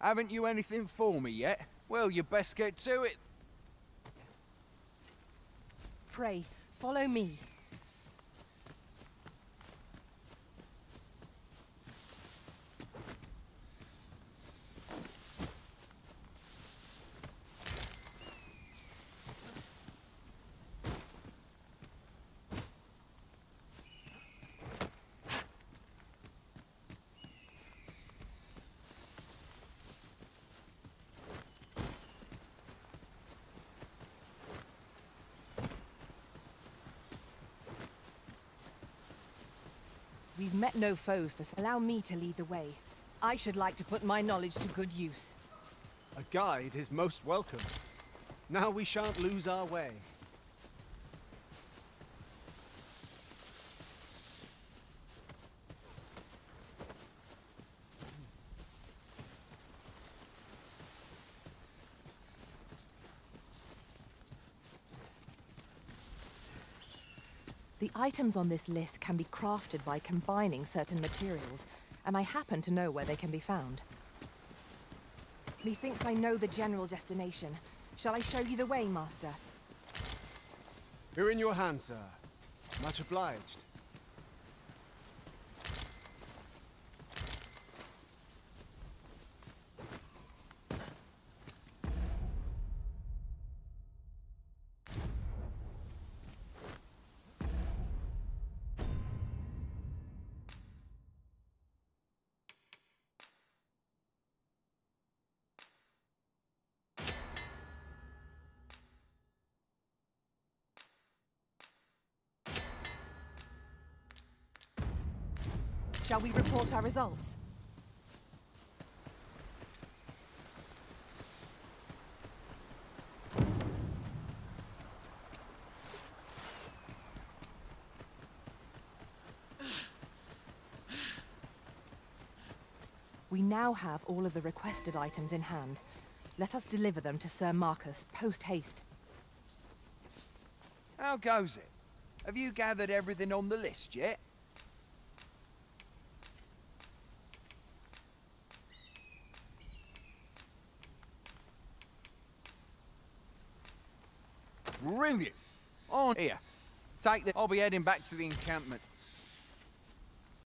Haven't you anything for me yet? Well, you best get to it. Pray, follow me. We've met no foes for... Allow me to lead the way. I should like to put my knowledge to good use. A guide is most welcome. Now we shan't lose our way. The items on this list can be crafted by combining certain materials, and I happen to know where they can be found. Methinks I know the general destination. Shall I show you the way, Master? We're in your hands, sir. Much obliged. Shall we report our results? We now have all of the requested items in hand. Let us deliver them to Sir Marcus post-haste. How goes it? Have you gathered everything on the list yet? Brilliant! Oh, On here. Take the... I'll be heading back to the encampment.